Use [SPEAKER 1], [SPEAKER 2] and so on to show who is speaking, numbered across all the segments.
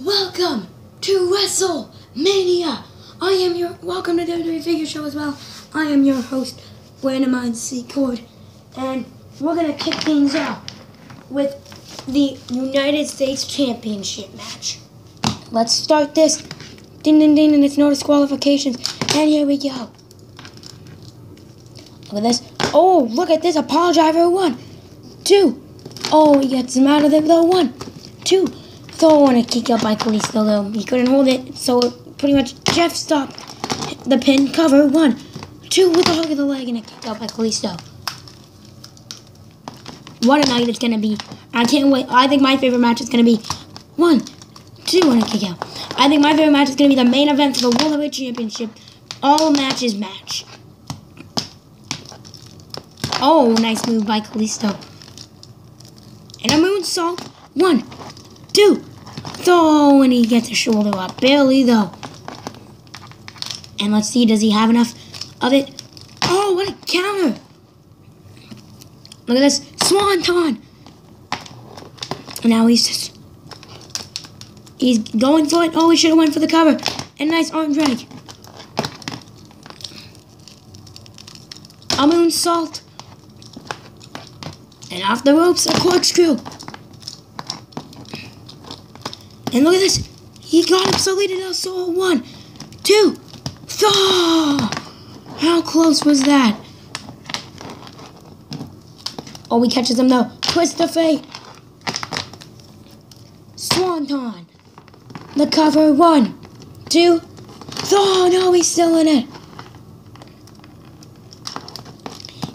[SPEAKER 1] Welcome to WrestleMania. I am your welcome to WWE Figure Show as well. I am your host, Brandon Mind Secord, and we're gonna kick things off with the United States Championship match. Let's start this. Ding ding ding, and it's no disqualifications. And here we go. Look at this. Oh, look at this. Apollo driver one, two. Oh, he gets him out of there though. One, two. Throwing a kick out by Kalisto though. He couldn't hold it, so pretty much Jeff stopped the pin cover. One, two with a hug of the leg and a kick out by Kalisto. What a night it's gonna be. I can't wait. I think my favorite match is gonna be one, two, and a kick out. I think my favorite match is gonna be the main event for the World Heavyweight Championship. All matches match. Oh, nice move by Kalisto. And a moonsault. One, two, throw, and he gets a shoulder up. Barely, though. And let's see, does he have enough of it? Oh, what a counter. Look at this. Swanton. Now he's just... He's going for it. Oh, he should have went for the cover. And nice arm drag. A moonsault. And off the ropes, a corkscrew. And look at this. He got him Salida Del Sol. One, two, three. How close was that? Oh, he catches him though. Twist of fate. Swanton. The cover. One, two. One, three. No, he's still in it.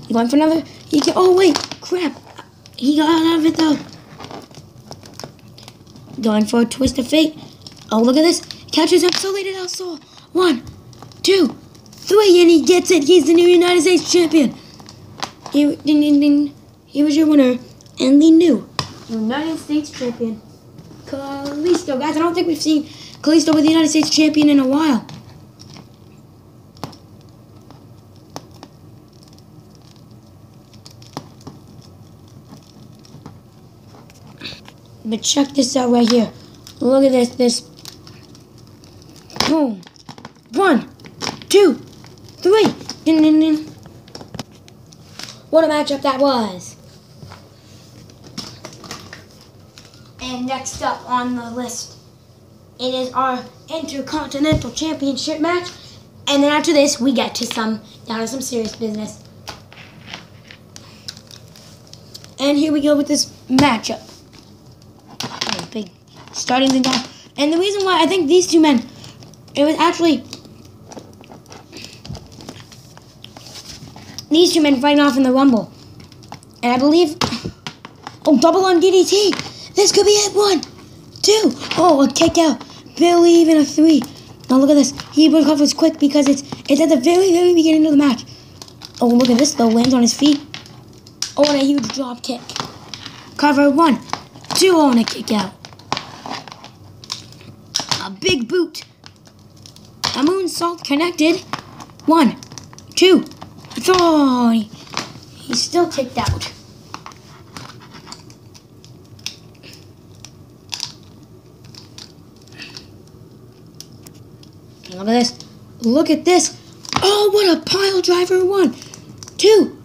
[SPEAKER 1] He going for another. He can, oh wait, crap. He got out of it though. Going for a twist of fate. Oh, look at this. Catches up Salida Del Sol. One, two, three, and he gets it. He's the new United States champion. He, ding, ding, ding. he was your winner and the new United States champion, Kalisto. Guys, I don't think we've seen Kalisto with the United States champion in a while. But check this out right here. Look at this. This. Boom. One, two, three. Ding, ding. What a matchup that was. And next up on the list, it is our Intercontinental Championship match. And then after this, we get to some down to some serious business. And here we go with this matchup starting thing off. And the reason why I think these two men, it was actually these two men fighting off in the Rumble. And I believe, oh, double on DDT. This could be it. One, two. Oh, a kick out. Barely even a three. Now look at this. He recovers quick because it's it's at the very, very beginning of the match. Oh, look at this though. Lands on his feet. Oh, and a huge drop kick. Cover one, two, oh, and a kick out big boot. A moonsault connected. One, two, three. He's still kicked out. Look at this. Look at this. Oh, what a pile driver. One, two.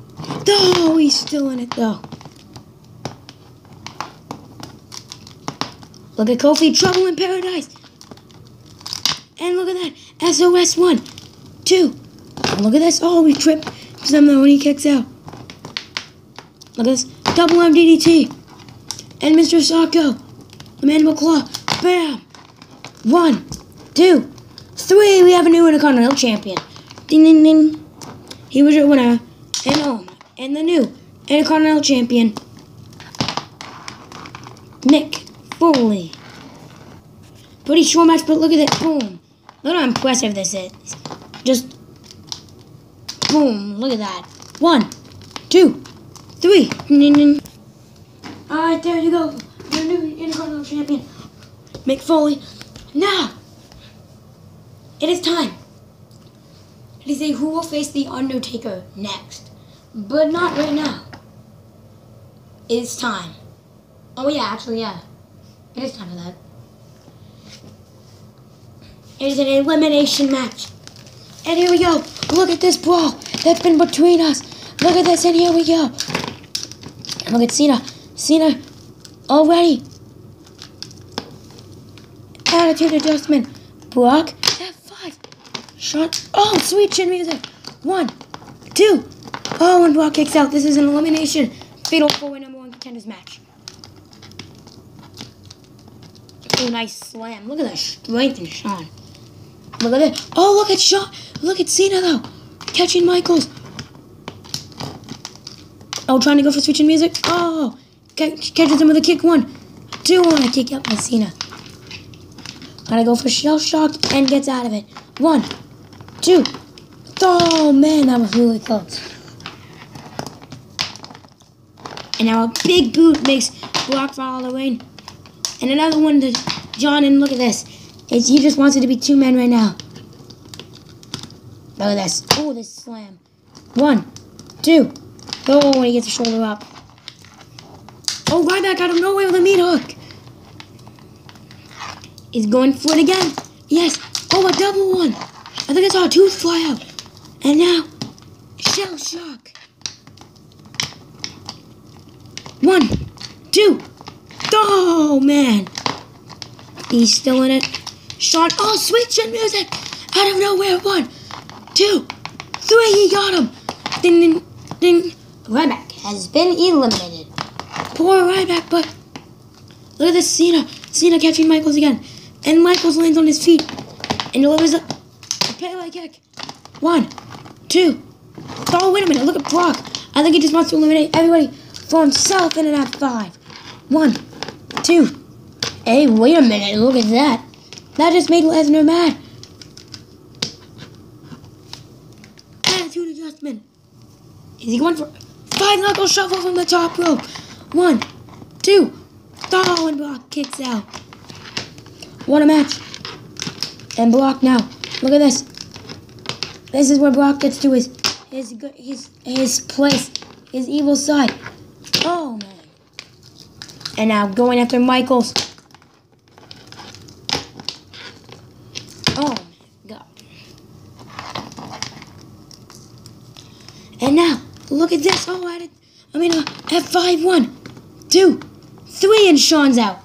[SPEAKER 1] Oh, he's still in it though. Look at Kofi, trouble in paradise. And look at that. SOS one, two. Oh, look at this. Oh, we tripped because i'm when he kicks out. Look at this. Double MDDT. And Mr. Socko. Mandible Claw. Bam. One, two, three. We have a new Intercontinental Champion. Ding, ding, ding. He was your winner. And home. And the new Intercontinental Champion. Mick Foley. Pretty short match, but look at it. Boom. Look how impressive this is. Just boom. Look at that. One, two, three. Alright, there you go. Your new Intercontinental Champion, Mick Foley. Now, it is time. It is a who will face the Undertaker next. But not right now. It is time. Oh yeah, actually, yeah. It is time for that. It is an elimination match. And here we go. Look at this brawl that's been between us. Look at this, and here we go. And look at Cena. Cena already. Attitude adjustment. Brock, F5. Shot. Oh, sweet chin music. One, two. Oh, and Brock kicks out. This is an elimination. Fatal four-way number one contenders match. Oh, nice slam. Look at the strength in Shawn. Look at that. Oh, look at Shawn. Look at Cena, though. Catching Michaels. Oh, trying to go for sweet chin music. Oh, catches him with a kick. One, two, kick out by Cena. Gotta go for shell shock and gets out of it. One, two. Oh, man, that was really close. And now a big boot makes Brock fall away. And another one to John, and look at this. He just wants it to be two men right now. Oh, Look at this. Oh, this slam. One, two. Oh, he gets the shoulder up. Oh, Ryback out of nowhere with a meat hook. He's going for it again. Yes. Oh, a double one. I think I saw a tooth fly out. And now, shell shock. One, two. Oh, man. He's still in it. Shawn, oh, sweet chin music. Out of nowhere. One, two, three. He got him. Ding, ding, ding. Ryback has been eliminated. Poor Ryback, but look at this Cena. Cena catching Michaels again. And Michaels lands on his feet and delivers a, a Pele kick. One, two. Oh, wait a minute. Look at Brock. I think he just wants to eliminate everybody for himself in an F5. One, two. Hey, wait a minute. Look at that. That just made Lesnar mad. Attitude adjustment. Is he going for five knuckle shuffle from the top rope? One, two. Oh, and Brock kicks out. What a match. And Brock now. Look at this. This is where Brock gets to his his his his place, his evil side. Oh man. And now going after Michaels. Oh my god. And now, look at this. Oh, I, did, I mean, uh, F5, one, two, three, and Shawn's out.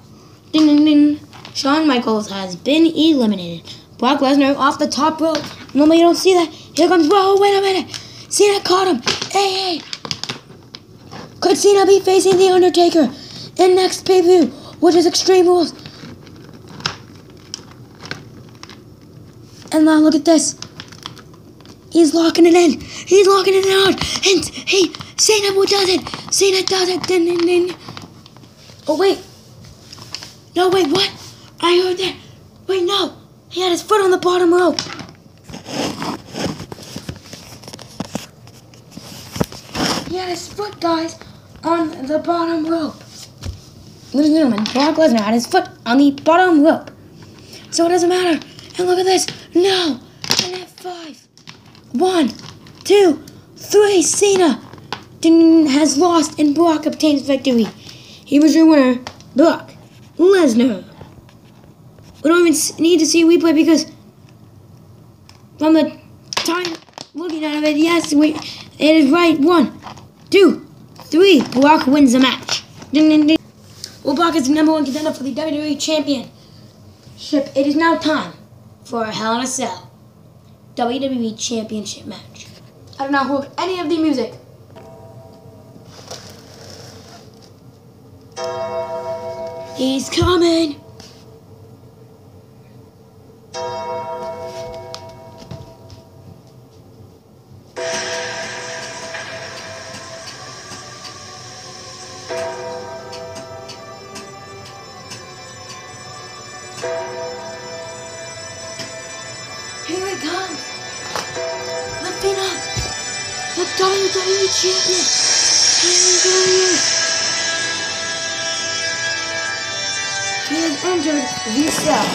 [SPEAKER 1] Ding, ding, ding. Shawn Michaels has been eliminated. Brock Lesnar off the top rope. Normally you don't see that. Here comes, whoa, wait a minute. Cena caught him. Hey, hey. Could Cena be facing The Undertaker in next pay-per-view, which is Extreme Rules? And now look at this. He's locking it in. He's locking it out. And he, Cena does it. Cena does it. Ding, ding, ding. Oh, wait. No, wait, what? I heard that. Wait, no. He had his foot on the bottom rope. He had his foot, guys, on the bottom rope. Ladies and gentlemen, Brock Lesnar had his foot on the bottom rope. So it doesn't matter. And look at this. No. And at five. One, two, three. Cena has lost and Brock obtains victory. He was your winner, Brock Lesnar. We don't even need to see a replay because from the time looking at it, yes, we, it is right. One, two, three. Brock wins the match. Ding, ding, ding. Well, Brock is the number one contender for the WWE Championship. It is now time for a Hell in a Cell WWE Championship match. I do not hold any of the music. He's coming. Here it comes. Lifting up. The WWE Champion. Here he is. Has entered the cell.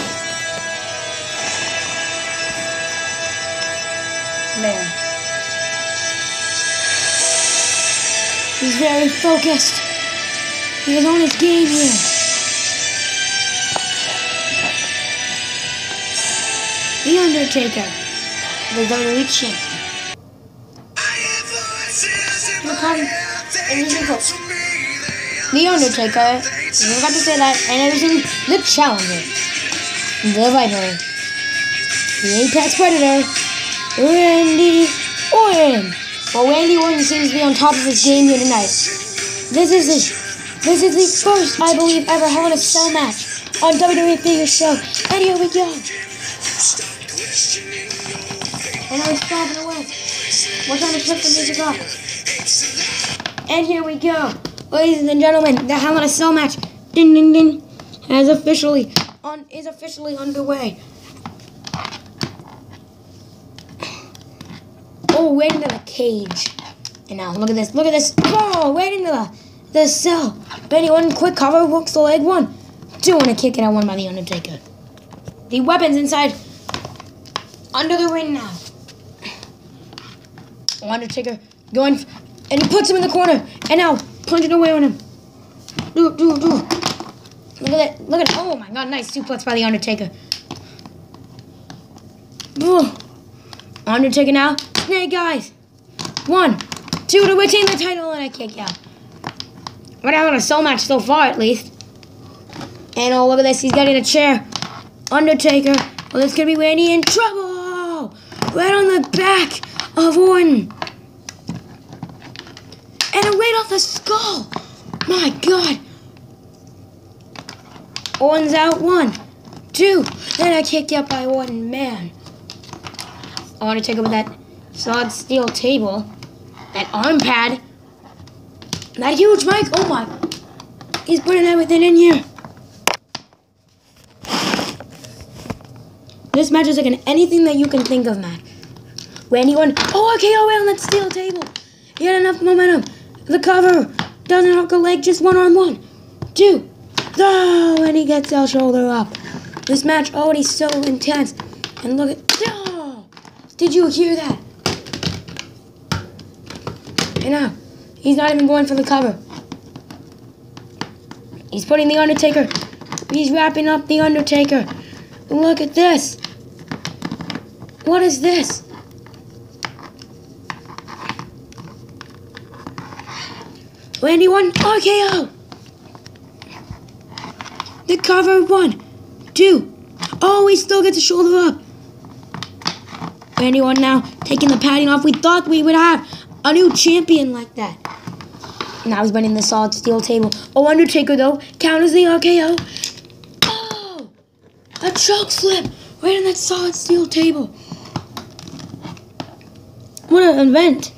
[SPEAKER 1] Man. He's very focused. He is on his game here. The Undertaker, the WWE champion. The Undertaker, you forgot to say that, and everything, the Challenger, the Viper, the Apex Predator, Randy Orton. Well, Randy Orton seems to be on top of his game here tonight. This is the, this is the first, I believe, ever Hell in a Cell match on WWE Figure Show. And here we go. And I was stopping away. We're trying to flip the music off. And here we go. Ladies and gentlemen, the Hell in a Cell match, ding ding ding, has officially on is officially underway. Oh, right into the cage. And now look at this. Look at this. Oh, right into the the cell. Benny one quick cover, works the leg one. Two want to kick it out one by the Undertaker. The weapons inside under the ring now. Undertaker going and he puts him in the corner. And now punching away on him. Do do do. Look at that. Look at Oh my god, nice suplex by the Undertaker. Ugh. Undertaker now. Snake guys. One, two to retain the title and a kick out. We're having a soul match so far at least. And oh look at this, he's getting a chair. Undertaker. Well this could be Randy in trouble. Right on the back of Orton. Right off the skull. My god. One's out one, two, Then I kicked out by one man. I want to take over that solid steel table, that arm pad, that huge mic. Oh my! He's putting everything in here. This match is like an anything that you can think of, man. Where anyone, oh, okay, oh, wait on that steel table. He had enough momentum. The cover doesn't hook a leg, just one on one. Two. Oh, and he gets our shoulder up. This match already so intense. And look at, oh, did you hear that? And now, he's not even going for the cover. He's putting the Undertaker. He's wrapping up the Undertaker. Look at this. What is this? Randy one RKO. The cover one, two. Oh, he still get the shoulder up. Randy one now taking the padding off. We thought we would have a new champion like that. Now he's running the solid steel table. Oh, Undertaker though counters the RKO. Oh, a choke slip right on that solid steel table. What an event.